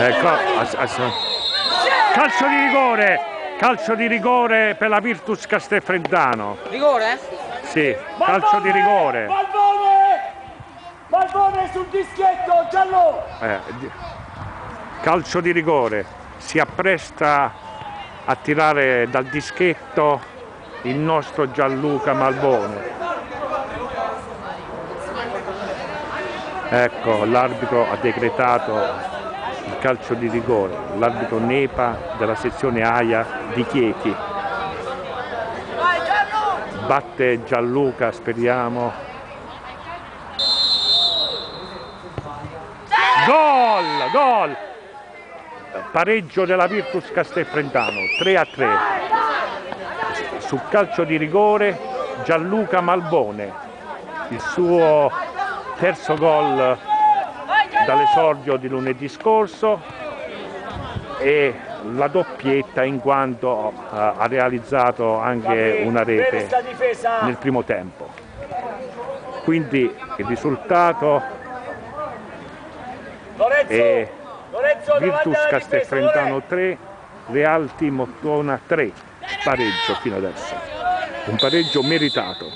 Ecco, ass- ass- calcio di rigore, calcio di rigore per la Virtus Castelfreddano. Rigore? Sì, calcio di rigore. Malbone! Malbone sul dischetto, giallo! Eh, di- calcio di rigore. Si appresta a tirare dal dischetto il nostro Gianluca Malbone. Ecco, l'arbitro ha decretato il calcio di rigore, l'arbitro Nepa della sezione AIA di Chieti. Batte Gianluca, speriamo. Gol, gol! Pareggio della Virtus Castelfreddano, 3 a 3. Sul calcio di rigore Gianluca Malbone, il suo terzo gol dall'esordio di lunedì scorso e la doppietta in quanto eh, ha realizzato anche una rete nel primo tempo. Quindi il risultato è Virtus Lorenzo! 3, Realti Mottona 3, pareggio fino adesso. Un pareggio meritato.